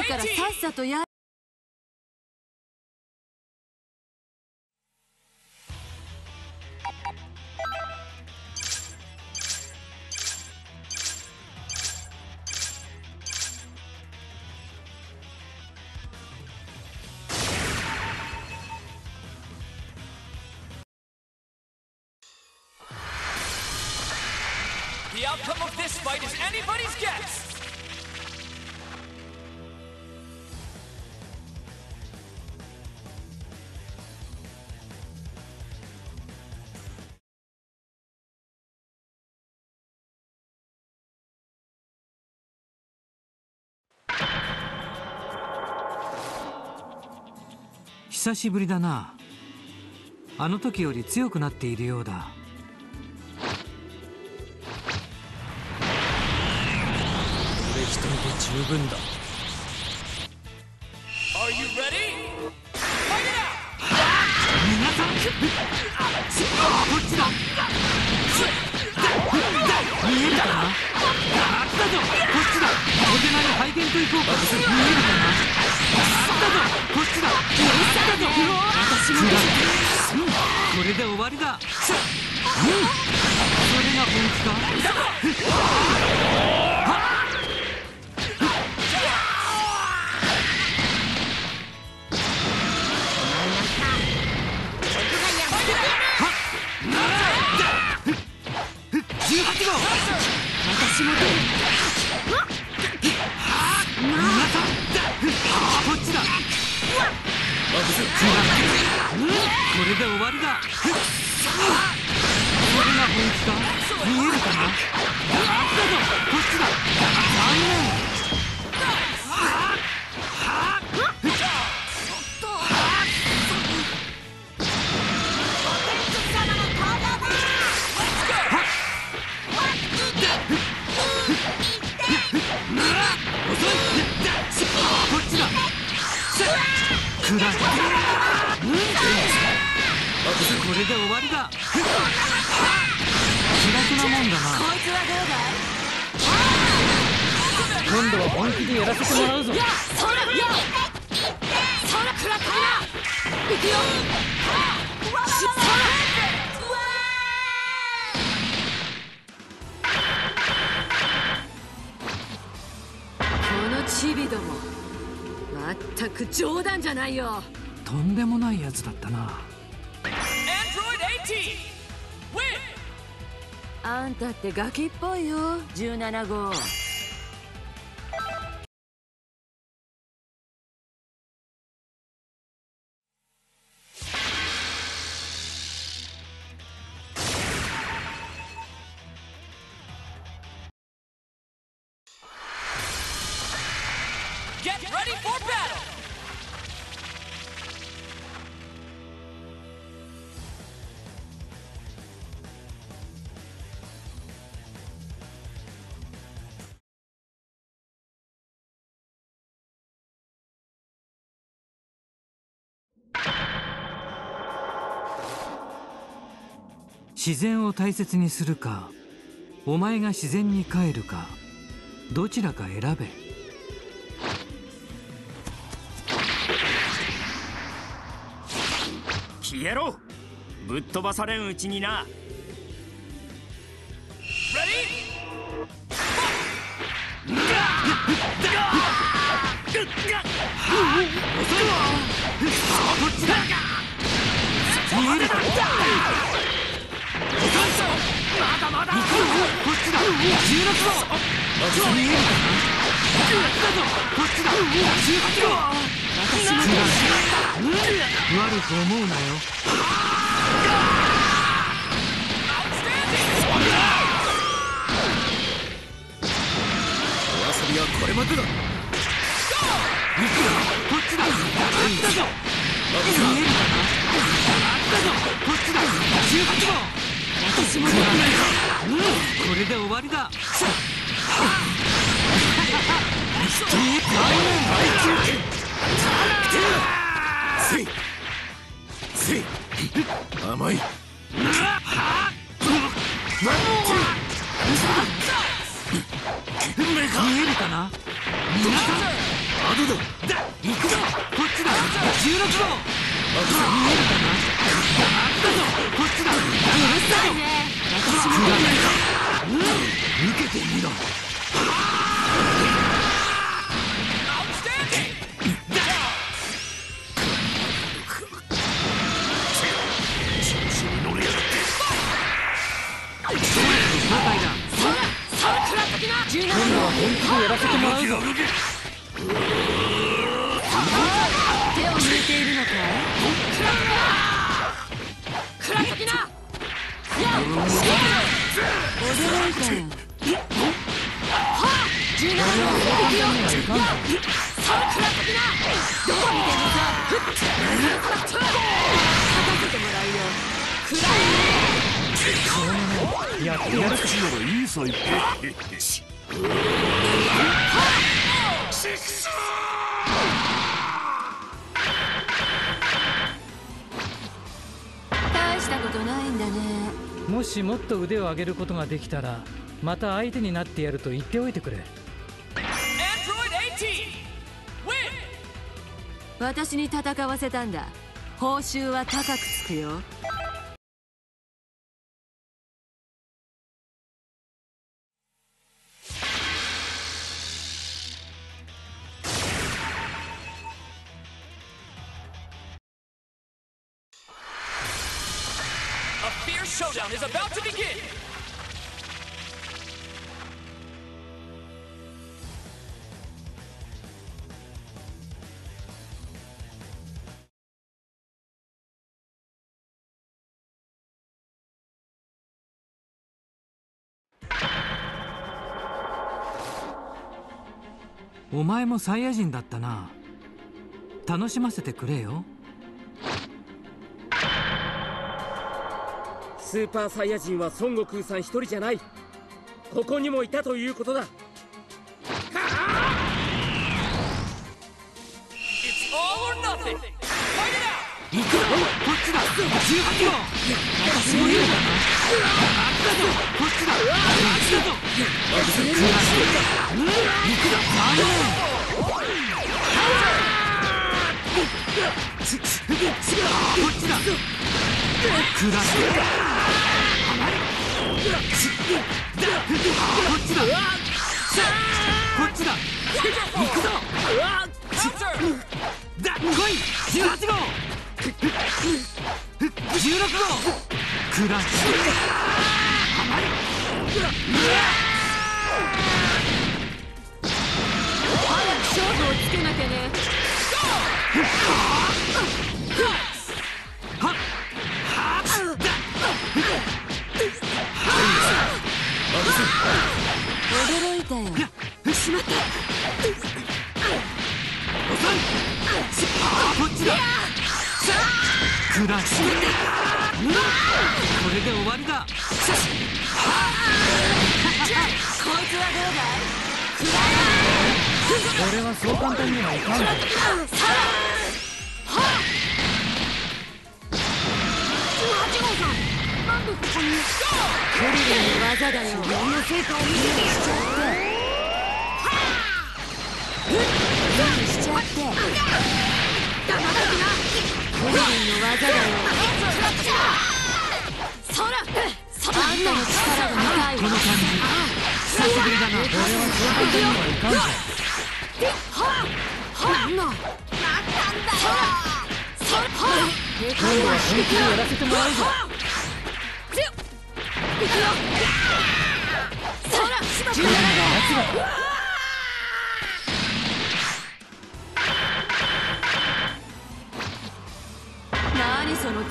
いからさっさとや久しぶりだな。あの時より強くなっているようだ。俺一人で十分だ。Are you ready? 皆さんこっちだ見えるかなあっだ。ぞこっちだ。お手前の拝見と行こうか見えるかなあったぞこっちだ。あったぞ私もこれで終わりだ。それが本気かくらい。これで終わりだ。辛くなもんだなこいつはどうだ今度は本気でやらせてもらうぞ。やそらやそらくら。くよ。チビどもまったく冗談じゃないよとんでもないやつだったな Android 18! Win! あんたってガキっぽいよ17号「自然を大切にするかお前が自然に帰るかどちらか選べ。消えろ。ぶっ飛ばされんうちにな。まだ。まだこっちだ。16号見えるかこっちだ18号私も悪く思うなよ。お遊びはこれまでだ。こっちだ。あったぞ見えるかな。あったぞこっちだ。18号私もこれで終わりだ。せいせい甘い。見えるかな？皆さんまだだだ行くぞ。こっちだ。16号本気でやらせてもらうぞもらうよ食らやってやるかいいさい大したことないんだね。もしもっと腕を上げることができたらまた相手になってやると言っておいてくれ。私に戦わせたんだ。報酬は高くつくよ。お前もサイヤ人だったな。楽しませてくれよ。スーパーサイヤ人は孫悟空さん一人じゃない。ここにもいたということだ!行くぞこっちだ。18号私もだあ16号クラッシ早く勝負をつけなきゃね驚い。たよュしまったこっちだクラッシュこれで終わりだ。こいつはどうだい俺はそう簡単にはいかんぞ18号さんなんでここにトリルの技だよ俺の成果を見せてしちゃって全部しちゃって黙っときなトリルの技だよそらそあんたの力が見たいわこの感じ久しぶりだな俺はそう簡単にはいかんぞ。なんだなんだよそらそら今度は本気でやらせてもらうぞ。行くよそら17号何その面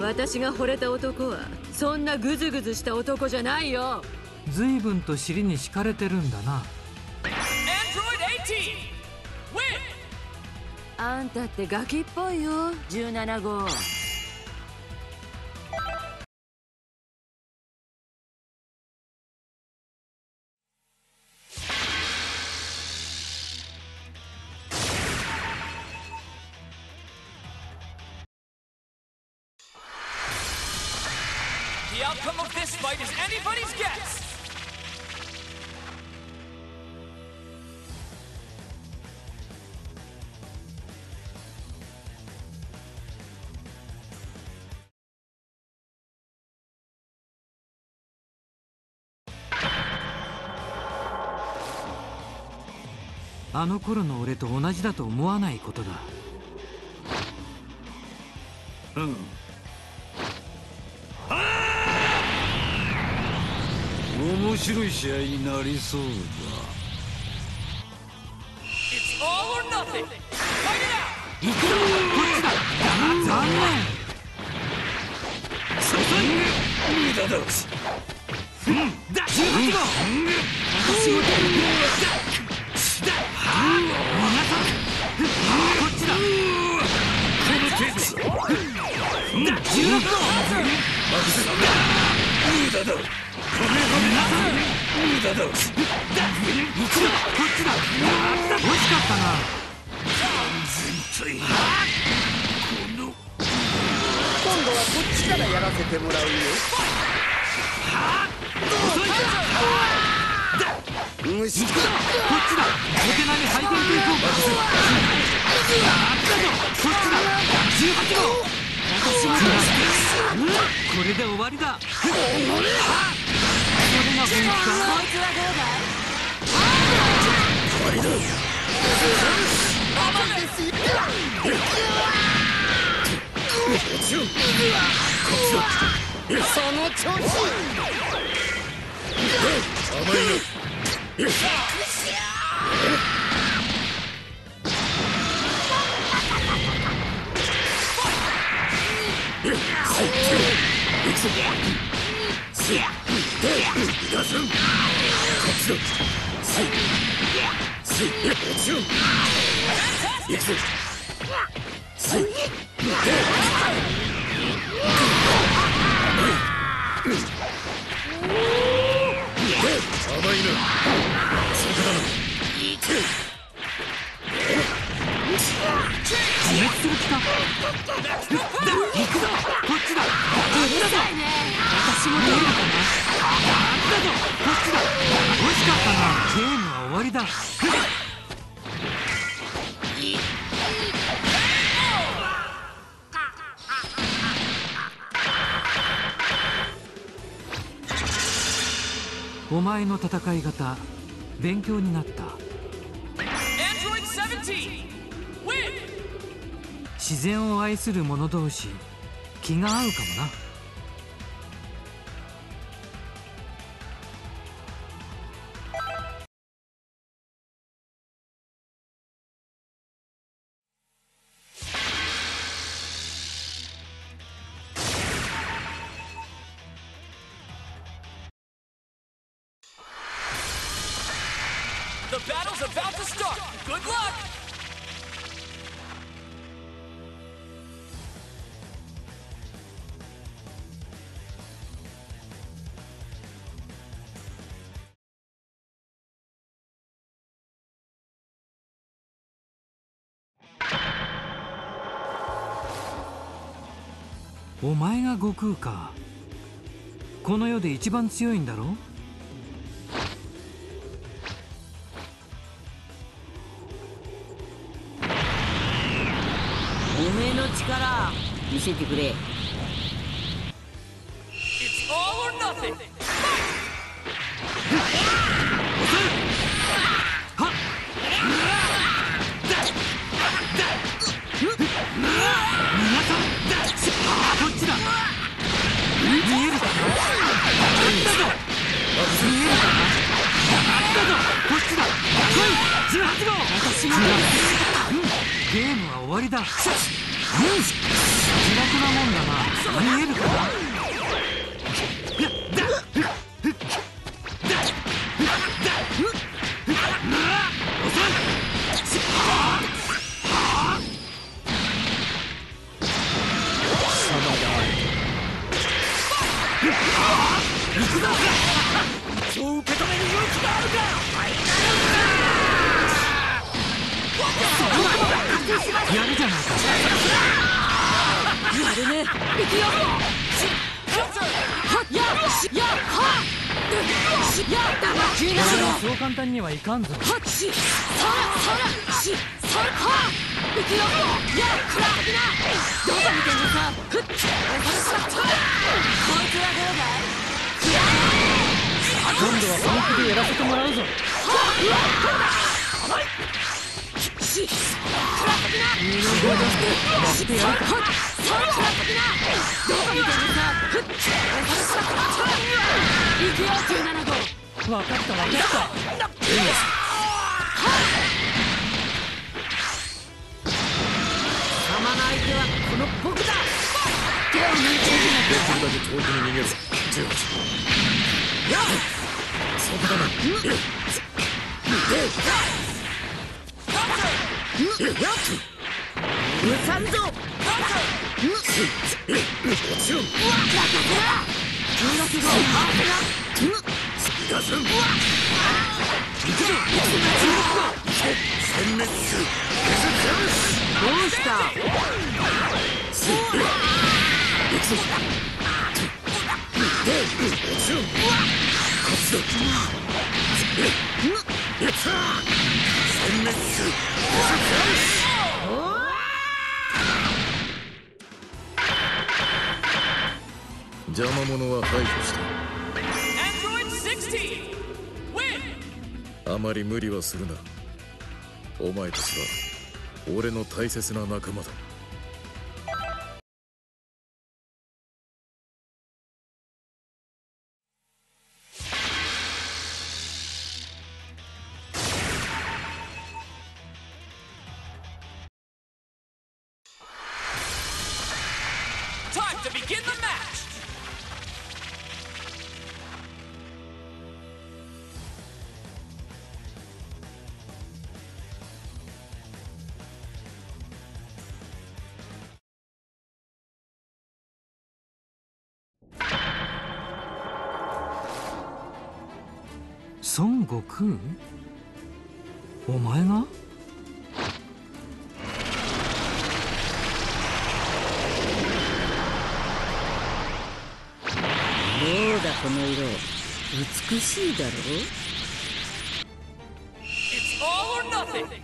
私が惚れた男はそんなグズグズした男じゃないよ随分と尻に敷かれてるんだな Android 18! Win! あんたってガキっぽいよ17号 The outcome of this fight is anybody's guess. あの頃の俺と同じだと思わないことだうん面白い試合になりそうだ。It's all or nothing. Fight it out. 行くぞこっちだ残念無駄だだ18号私も出るだはあ皆さん。こっちだこのだ16号無駄だ無駄だだ行くぞこっちだ惜しかったな全体この今度はこっちからやらせてもらうよこっちだお手並みハイテンク行こうあったぞこっちだ18号私もうんこれで終わりだ。これが本気かこいつはどうだいその調子自滅する気かだ行くぞこっちだうるさいね私も出るのかなあったぞの戦い方勉強になった Android 17. Win. 自然を愛する者同士気が合うかもな「battle's about to start. Good luck. お前が悟空かこの世で一番強いんだろ力見せてくれ It's all or nothing. 皆さんだこっちだ見えるかなあったぞ見えるかなあったぞこっちだ来い18号私もうんゲームは終わりだうん気楽なもんだな。見えるかかんぞ。はっしそらそらしそらは行くよ。やくらきなどこ見てんのさ。ふっこいつはどうだい？今度は本気でやらせてもらうぞ。はっ。うわかっ行くよ17号分かった分かった様の相手はこの僕だ手を抜いているできるだけ遠くに逃げる18やっそこだな無産ぞ邪魔者は排除した Android 60! Win! あまり無理はするなお前たちは俺の大切な仲間だ「孫悟空？お前が？どうだこの色美しいだろ？俺に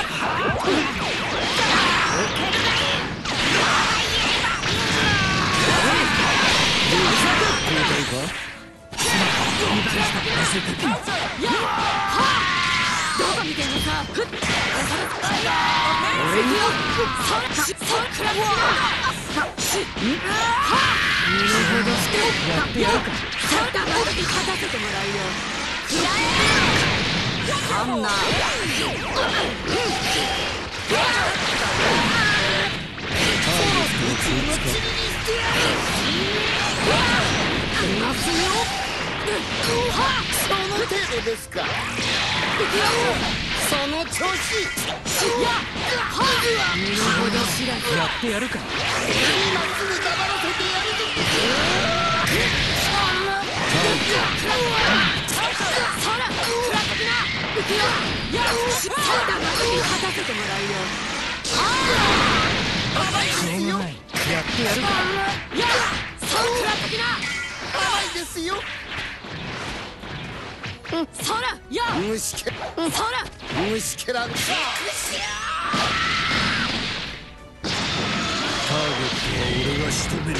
そそくその程度ですかその調子身の程やってやるか今すぐ黙らせてやるぞ行くよよしそうだな勝たせてもらうよしょうがない。やってやるかやそうくらっときな甘い。ですよそらや虫けそら虫けらんか。ターゲットは俺が仕留める。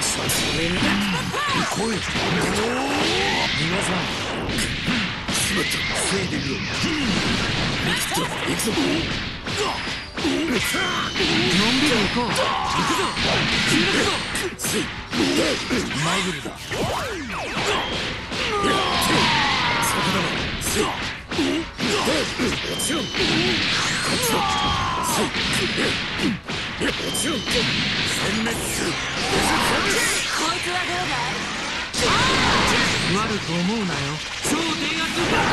さすがに来い皆さん。しまった防いでみろ行くぞ行くぞのんびり行こう。せいマグ。ルだそこだなせいもちろんこっちだせいもちろん殲滅するこいつはどうだ悪く思うなよ超電圧爆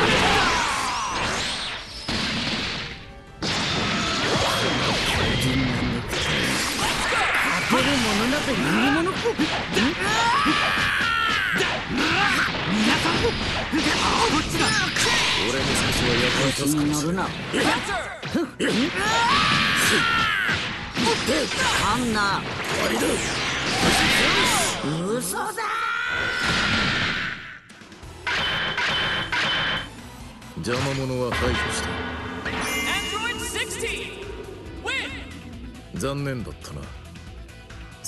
嘘だ邪魔者は排除した Android 16 win! 残念だったな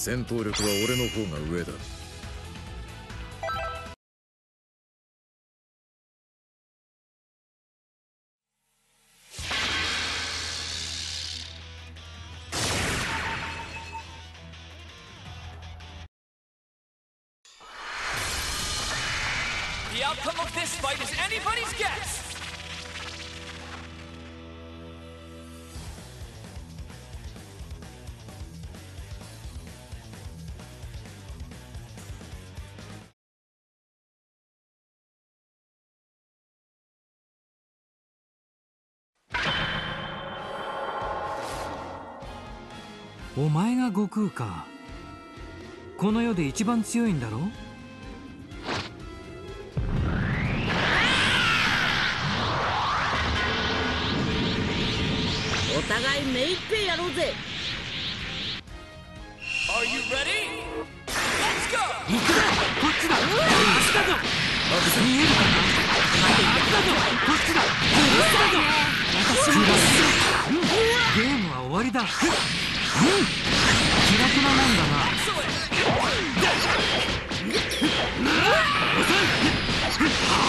戦闘力は俺の方が上だ The outcome of this fight is anybody's guess!? お前が悟空か。この世で一番強いんだろ？お互い目いっぺいやろうぜ。Are you ready? Let's go! 行くぞ！こっちだ！足だぞ！見えるかな？足だぞこっちだ足だぞ！私も。ゲームは終わりだ気楽なもんだな Excellent!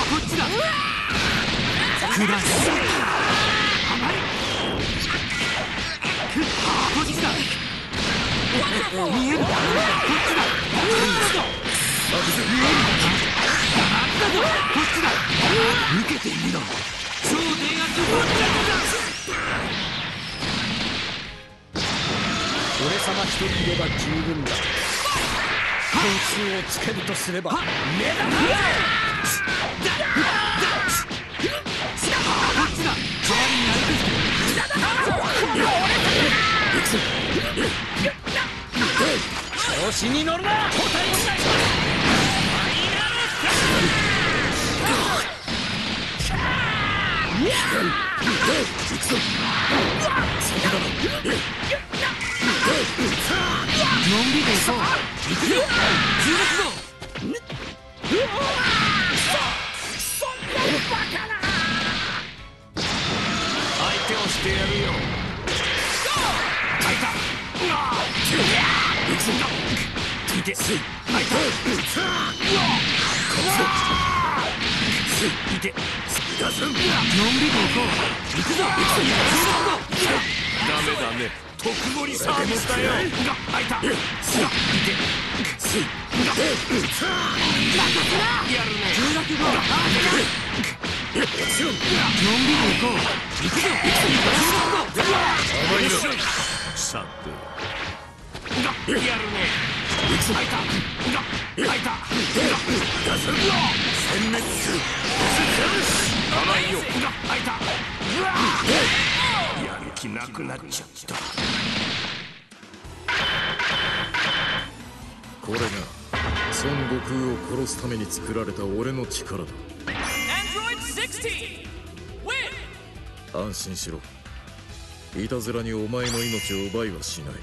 こっちだ下す甘いこっちだ見えるかなこっちだこっちだぞあったぞこっちだ受けてみろ様一人いれば十分だ。本数をつけるとすればこっちだ代わりにやる調子に乗るなのんびり行こう。行くよ16号相手をしてやるよいていてのんびり行こう行くぞ。ダメダメ特盛りサービスだよが開いたいて16号のんびり行こう行くぞ16号甘いさてやるね開いたが開いた殲滅する甘いよ開いたやる気なくなっちゃった。これが孫悟空を殺すために作られた俺の力だ。Android 16 win! 安心しろ。いたずらにお前の命を奪いはしない